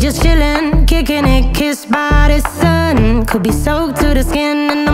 just chillin', kicking it, kissed by the sun. Could be soaked to the skin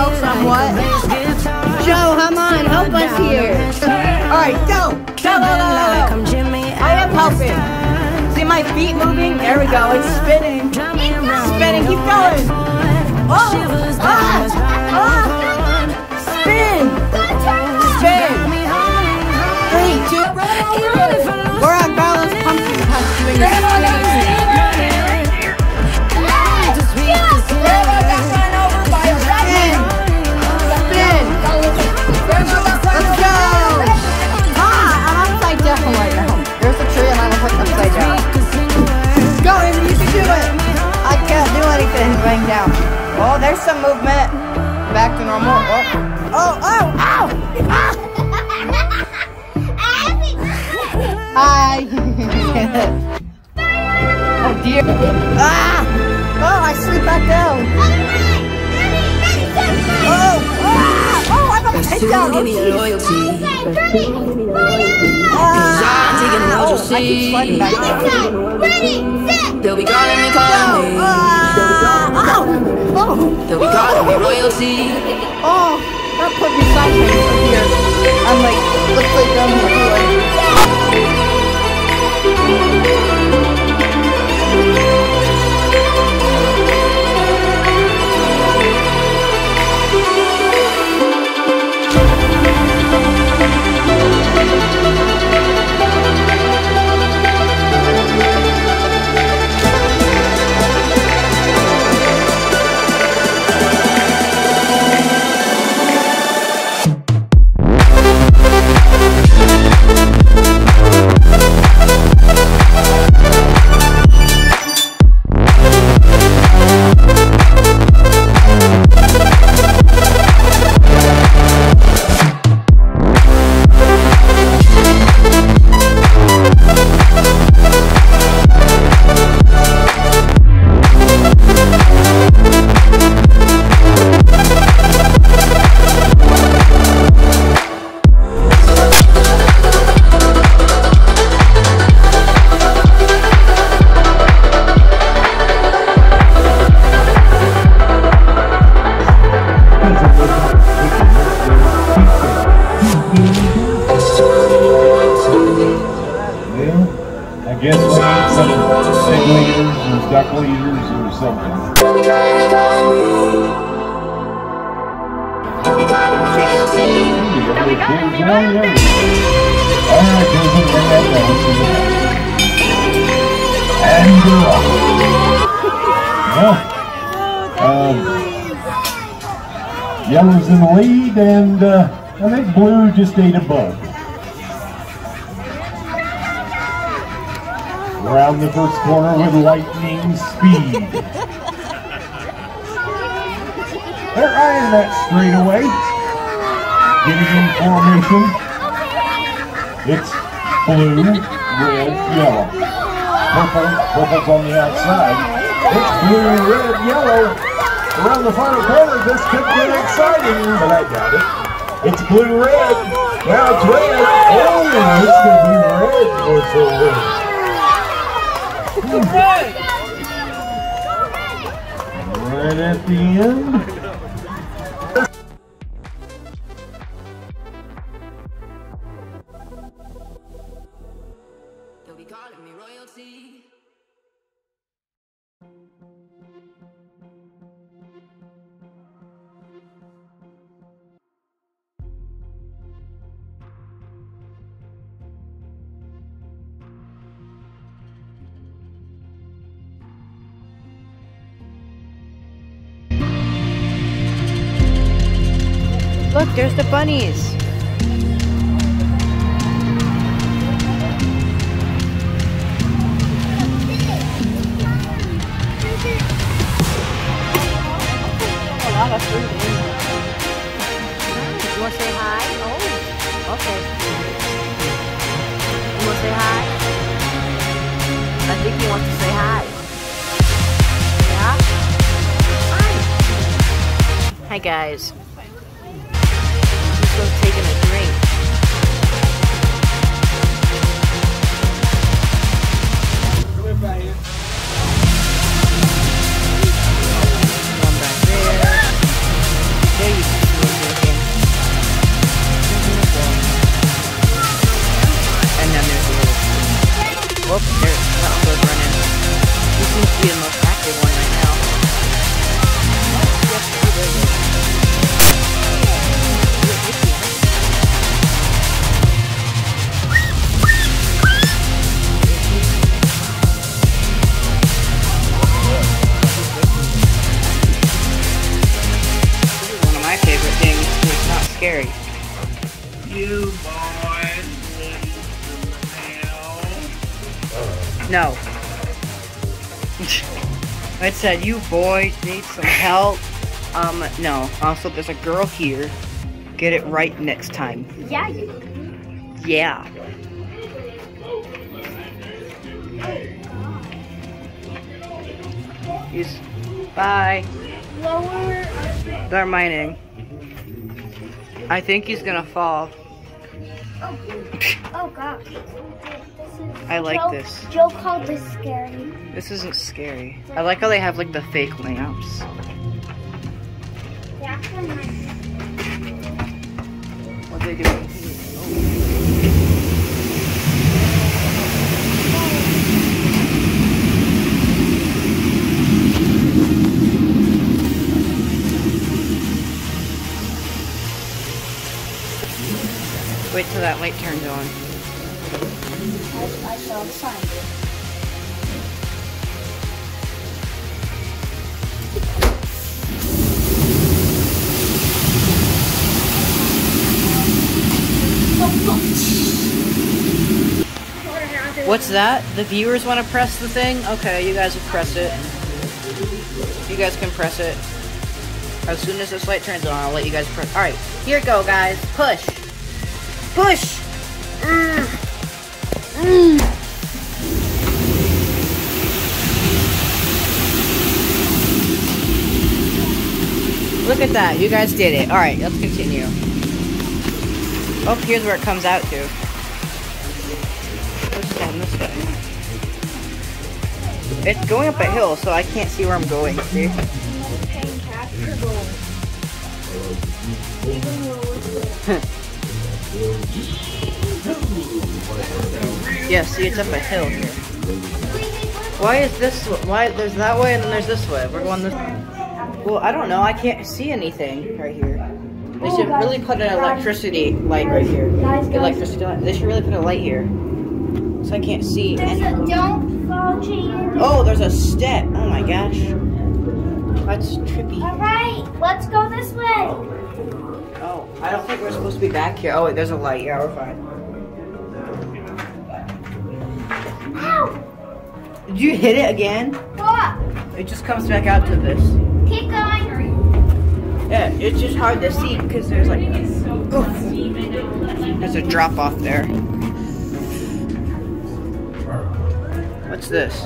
help somewhat. Joe, come on, help us here. All right, go, go, go, go, go. I am helping. See my feet moving? There we go. It's spinning. It's spinning. Keep going. Oh, ah, ah. Spin. Spin. Three, two. We're on Vala's Pumpkin Patch doing this. Oh, there's some movement. Back to normal. Oh, oh, oh, ow! Oh. Hi. oh, dear. Ah! Oh, I slid back down. don't give me loyalty. I'm taking out your seat. They'll be calling me, calling me. They'll be calling me. Oh, that put me sideways here. I'm like, looks like I'm like. Yellow's in the lead, and uh, I think blue just ate a bug. Around the first corner with lightning speed. They're eyeing that straightaway. Getting in formation. It's blue, red, yellow. Purple, purple's on the outside. It's blue, red, yellow. Around the final corner, this could get exciting, but I doubt it. It's blue, red. Now it's red. Oh, it's going to be red or so red. Right at the end. The bunnies. You want to say hi? Oh, okay. You want to say hi? I think he wants to say hi. Yeah? Hi. Hi, guys. Said, you boys need some help. Um, no. Also, there's a girl here. Get it right next time. Yeah, Yeah. He's. Bye. lower. They're mining. I think he's gonna fall. Oh, oh God. I like Joe, this. Joe called this scary. This isn't scary. I like how they have like the fake lamps. What they doing? Wait till that light turns on. I, I the sign. What's that? The viewers want to press the thing? Okay, you guys press it. You guys can press it. As soon as this light turns on, I'll let you guys press. Alright, here go, guys. Push. Push! Mm. Look at that. You guys did it. Alright, let's continue. Oh, here's where it comes out to. This way. It's going up a hill, so I can't see where I'm going. See? yeah, see, it's up a hill here. Why is this? Why there's that way and then there's this way? We're going this. Well, I don't know. I can't see anything right here. They should really put an electricity light right here. Electricity light. They should really put a light here. So I can't see anything. don't fall cheating. Oh, there's a step. Oh my gosh. That's trippy. All right, let's go this way. Oh, I don't think we're supposed to be back here. Oh, wait, there's a light. Yeah, we're fine. Ow! Did you hit it again? What? It just comes back out to this. Keep going. Yeah, it's just hard to see because there's like, oof. there's a drop off there. What's this?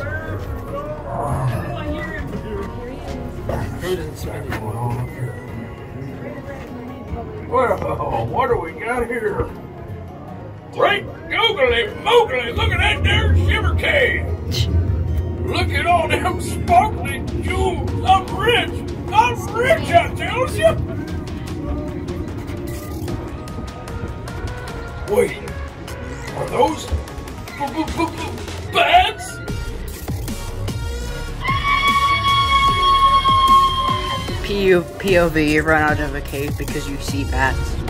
Well, what do we got here? Great googly moogly, look at that there shiver cave. Look at all them sparkling jewels. I'm rich. I'm rich, I tells you. Wait, are those bats? POV, you run out of a cave because you see bats.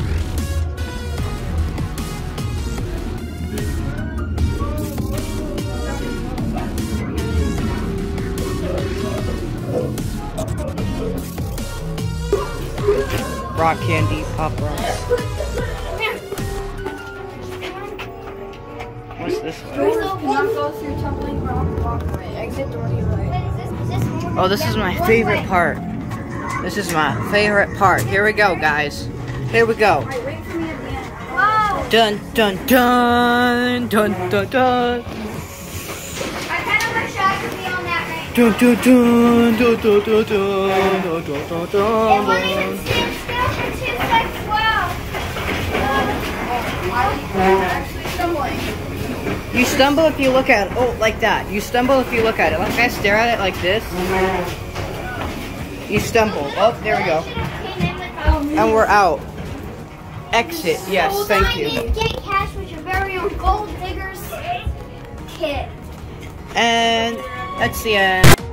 Rock candy, pop rocks. What's this one? go through tumbling. Exit door to your right. Oh, this is my favorite part. This is my favorite part. Here we go, guys. Here we go. Wait for me at the end. Whoa! Dun dun dun dun dun dun. I kind of wish I could be on that right Dun dun dun dun dun dun dun dun dun dun It won't even dun. Actually stumbling. You stumble if you look at it. Oh, like that. You stumble if you look at it. Like I stare at it like this. You stumble. Oh, there we go. And we're out. Exit. Yes, thank you. Get cash with your very own gold diggers kit. And that's the end.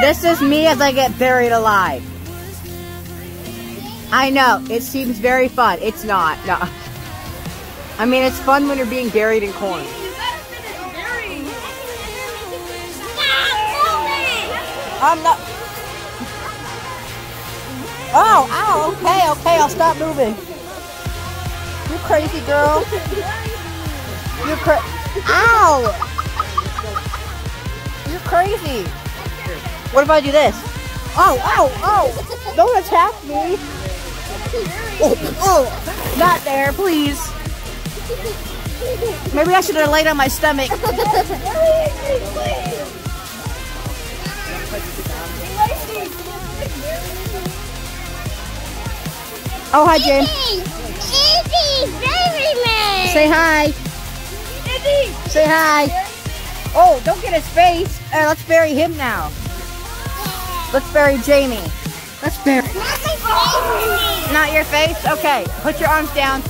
This is me as I get buried alive. I know, it seems very fun. It's not. No. I mean, it's fun when you're being buried in corn. I'm not. Oh, ow, okay, okay, I'll stop moving. You crazy girl. You're cra- Ow! Crazy. What if I do this? Oh, oh, oh! Don't attack me! Oh, oh! Not there, please. Maybe I should have laid on my stomach. Oh, hi, Jane. Izzy, baby man. Say hi. Say hi. Oh, don't get his face. Uh, let's bury him now. Let's bury Jamie. Let's bury. Not your face? Okay. Put your arms down.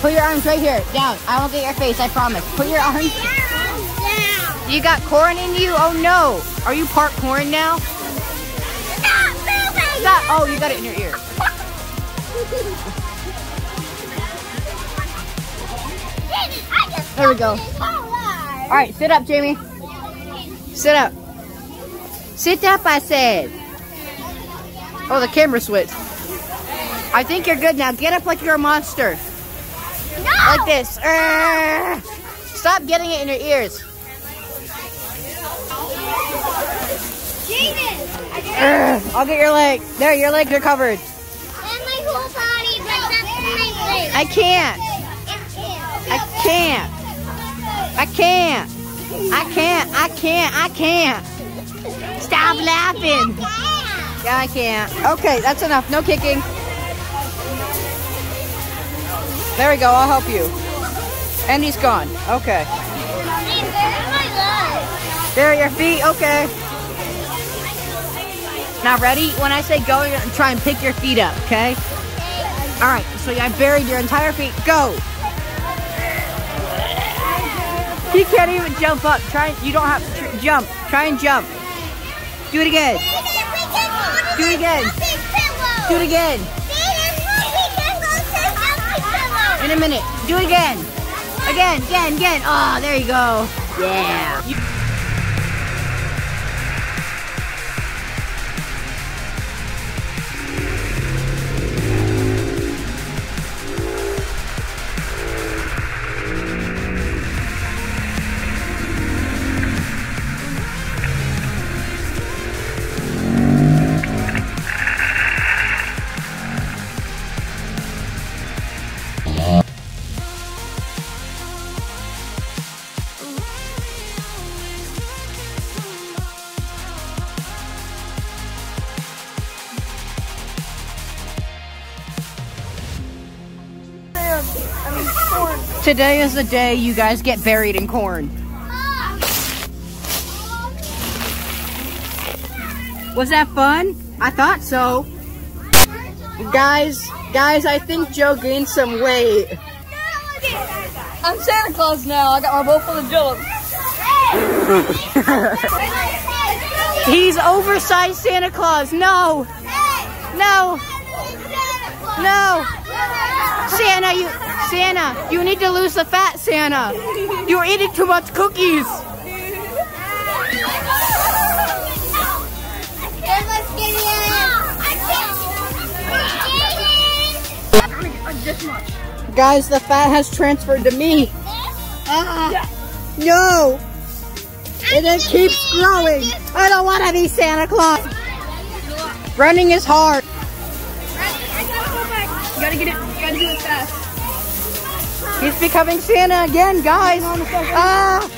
Put your arms right here. Down. I won't get your face, I promise. Put your arms. Down. You got corn in you? Oh no. Are you part corn now? Stop. Oh, you got it in your ear. There we go. All right, sit up, Jamie. Sit up. Sit up, I said. Oh, the camera switched. I think you're good now. Get up like you're a monster. Like this. Arrgh. Stop getting it in your ears. Arrgh. I'll get your leg. There, your legs are covered. I can't. I can't. I can't. I can't. I can't. I can't. Stop laughing. Yeah, I can't. Okay, that's enough. No kicking. There we go. I'll help you. And he's gone. Okay. There are your feet. Okay. Now ready? When I say go, try and pick your feet up. Okay. All right. So I buried your entire feet. Go. He can't even jump up. Try. You don't have to jump. Try and jump. Do it again. Do it again. Do it again. In a minute. Do it again. Again, again, again. Oh, there you go. Yeah. You- Today is the day you guys get buried in corn. Was that fun? I thought so. Guys, guys, I think Joe gained some weight. I'm Santa Claus now. I got my bowl full of jello. He's oversized Santa Claus. No. No. No. Santa, you Santa, you need to lose the fat, Santa. You're eating too much cookies. Guys, the fat has transferred to me. Ah, no. And it keeps growing. I don't want to be Santa Claus. Running is hard. You gotta get it. He's becoming Santa again, guys. Ah,